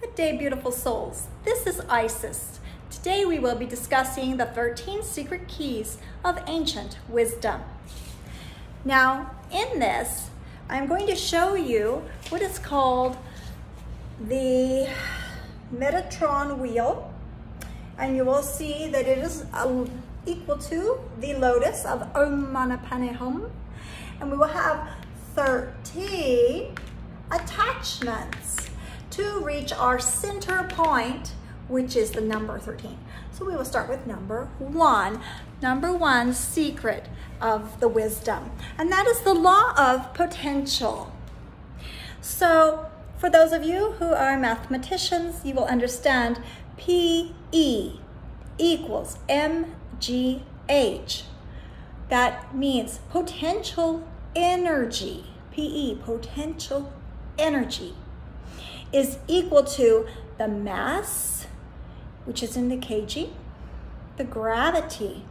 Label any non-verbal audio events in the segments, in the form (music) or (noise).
Good day, beautiful souls. This is Isis. Today we will be discussing the 13 secret keys of ancient wisdom. Now, in this, I'm going to show you what is called the Metatron wheel, and you will see that it is uh, equal to the lotus of Om Mani Padme Hum, and we will have 13 attachments to reach our center point, which is the number 13. So we will start with number one. Number one secret of the wisdom, and that is the law of potential. So for those of you who are mathematicians, you will understand PE equals MGH. That means potential energy. PE, potential energy is equal to the mass, which is in the kg, the gravity,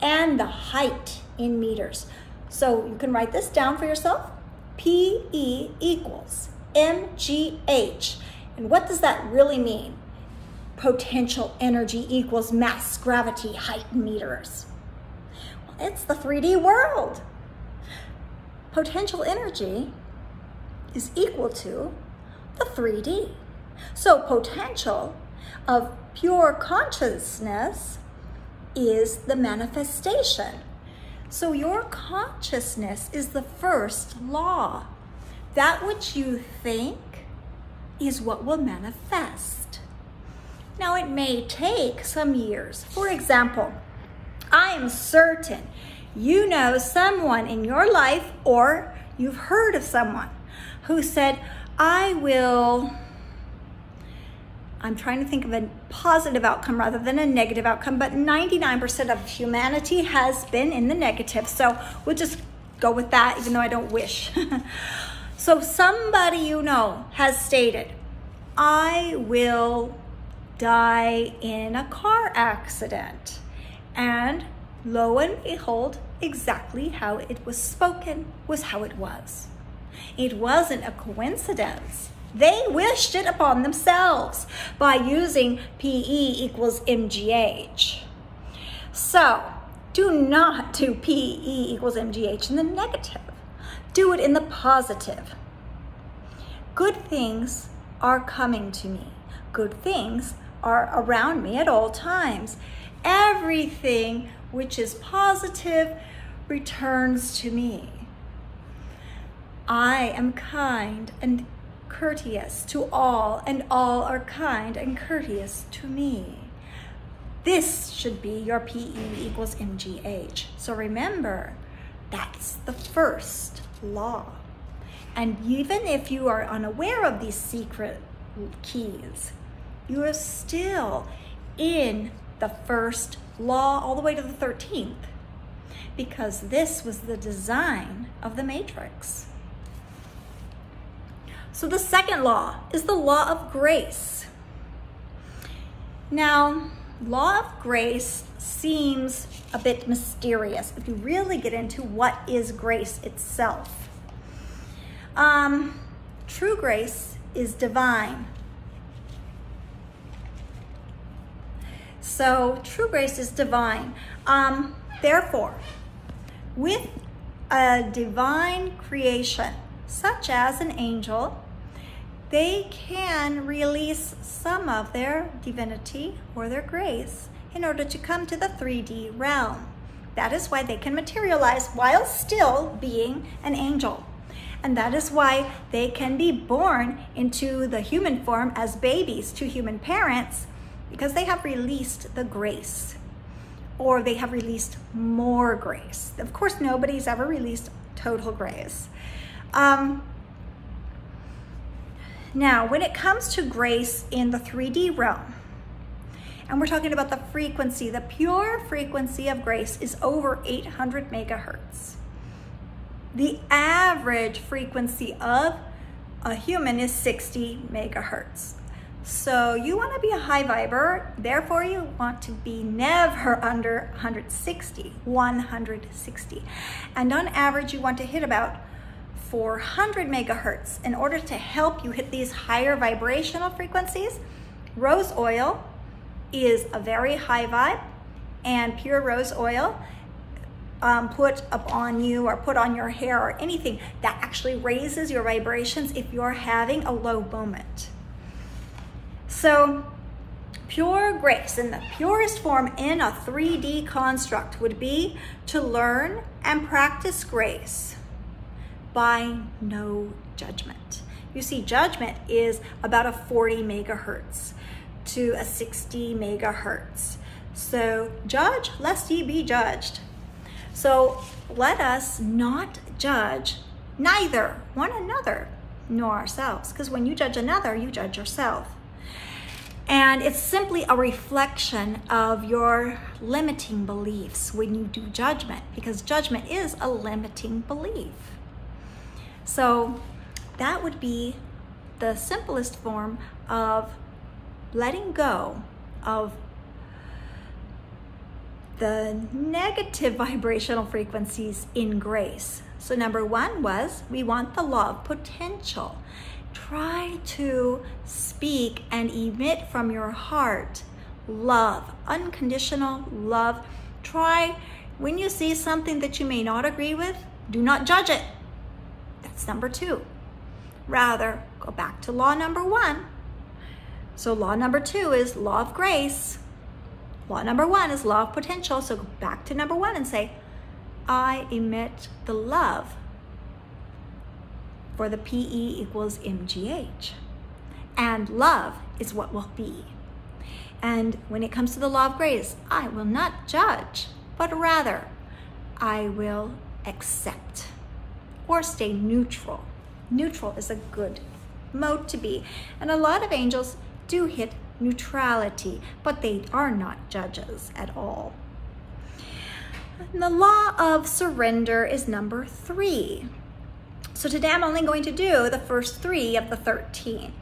and the height in meters. So you can write this down for yourself. PE equals mgh. And what does that really mean? Potential energy equals mass, gravity, height meters. Well, it's the 3D world. Potential energy is equal to the 3D. So potential of pure consciousness is the manifestation. So your consciousness is the first law. That which you think is what will manifest. Now it may take some years. For example, I am certain you know someone in your life or you've heard of someone who said, I will, I'm trying to think of a positive outcome rather than a negative outcome, but 99% of humanity has been in the negative. So we'll just go with that, even though I don't wish. (laughs) so somebody you know has stated, I will die in a car accident. And lo and behold, exactly how it was spoken was how it was. It wasn't a coincidence. They wished it upon themselves by using PE equals MGH. So do not do PE equals MGH in the negative. Do it in the positive. Good things are coming to me. Good things are around me at all times. Everything which is positive returns to me. I am kind and courteous to all, and all are kind and courteous to me. This should be your PE equals MGH. So remember, that's the first law. And even if you are unaware of these secret keys, you are still in the first law all the way to the 13th because this was the design of the matrix. So the second law is the law of grace. Now, law of grace seems a bit mysterious if you really get into what is grace itself. Um, true grace is divine. So true grace is divine. Um, therefore, with a divine creation, such as an angel, they can release some of their divinity or their grace in order to come to the 3D realm. That is why they can materialize while still being an angel. And that is why they can be born into the human form as babies to human parents because they have released the grace or they have released more grace. Of course, nobody's ever released total grace. Um, now, when it comes to grace in the 3D realm, and we're talking about the frequency, the pure frequency of grace is over 800 megahertz. The average frequency of a human is 60 megahertz. So you want to be a high viber, therefore you want to be never under 160, 160. And on average, you want to hit about 400 megahertz. In order to help you hit these higher vibrational frequencies, rose oil is a very high vibe and pure rose oil um, put upon you or put on your hair or anything that actually raises your vibrations if you're having a low moment. So pure grace in the purest form in a 3D construct would be to learn and practice grace by no judgment. You see, judgment is about a 40 megahertz to a 60 megahertz. So judge lest ye be judged. So let us not judge neither one another nor ourselves. Because when you judge another, you judge yourself. And it's simply a reflection of your limiting beliefs when you do judgment, because judgment is a limiting belief. So that would be the simplest form of letting go of the negative (laughs) vibrational frequencies in grace. So, number one was we want the law of potential. Try to speak and emit from your heart love, unconditional love. Try when you see something that you may not agree with, do not judge it. That's number two. Rather, go back to law number one. So, law number two is law of grace. Law number one is law of potential. So go back to number one and say, I emit the love for the PE equals MGH. And love is what will be. And when it comes to the law of grace, I will not judge, but rather I will accept or stay neutral. Neutral is a good mode to be. And a lot of angels do hit neutrality, but they are not judges at all. And the law of surrender is number three. So today I'm only going to do the first three of the 13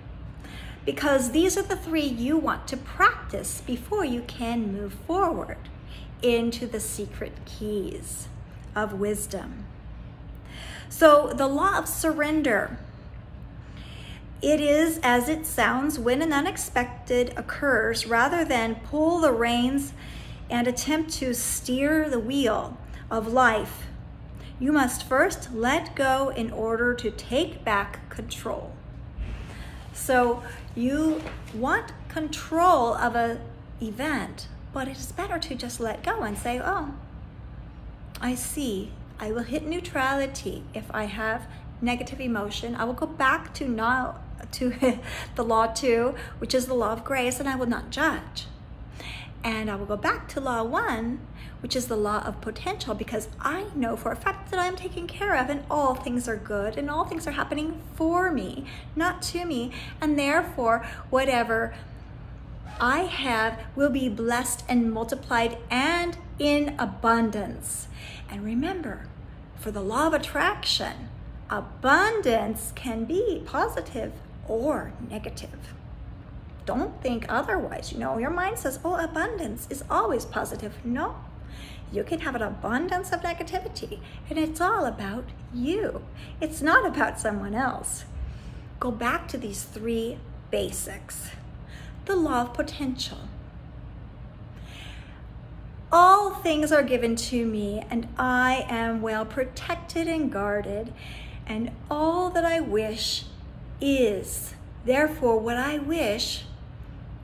because these are the three you want to practice before you can move forward into the secret keys of wisdom. So the law of surrender it is as it sounds when an unexpected occurs rather than pull the reins and attempt to steer the wheel of life. You must first let go in order to take back control. So you want control of an event, but it is better to just let go and say, oh, I see. I will hit neutrality if I have negative emotion. I will go back to not to (laughs) the law two, which is the law of grace, and I will not judge. And I will go back to law one, which is the law of potential, because I know for a fact that I'm taken care of and all things are good and all things are happening for me, not to me. And therefore, whatever I have will be blessed and multiplied and in abundance. And remember, for the law of attraction, abundance can be positive or negative. Don't think otherwise. You know, your mind says, oh, abundance is always positive. No, you can have an abundance of negativity, and it's all about you. It's not about someone else. Go back to these three basics the law of potential. All things are given to me, and I am well protected and guarded, and all that I wish is. Therefore, what I wish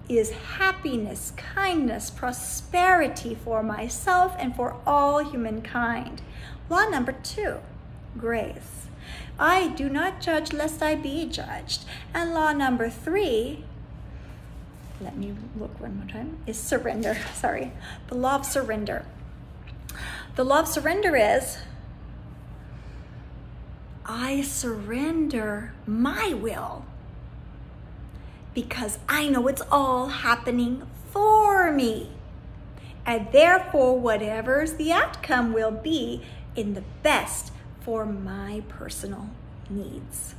is happiness, kindness, prosperity for myself and for all humankind. Law number two, grace. I do not judge lest I be judged. And law number three, let me look one more time, is surrender. (laughs) Sorry. The law of surrender. The law of surrender is I surrender my will because I know it's all happening for me. And therefore, whatever's the outcome will be in the best for my personal needs.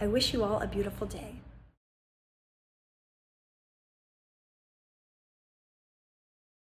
I wish you all a beautiful day.